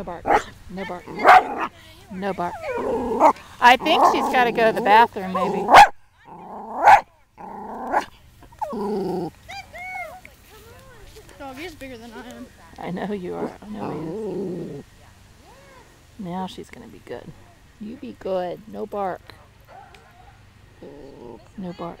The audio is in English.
No bark. No bark. No bark. I think she's got to go to the bathroom, maybe. Dog is bigger than I am. I know you are. I know he is. Now she's going to be good. You be good. No bark. No bark.